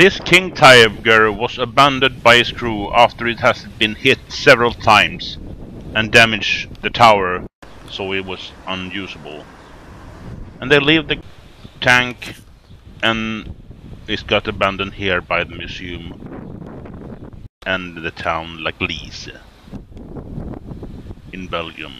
This King Tiger was abandoned by his crew after it has been hit several times and damaged the tower so it was unusable. And they leave the tank and it got abandoned here by the museum and the town La Gleize in Belgium.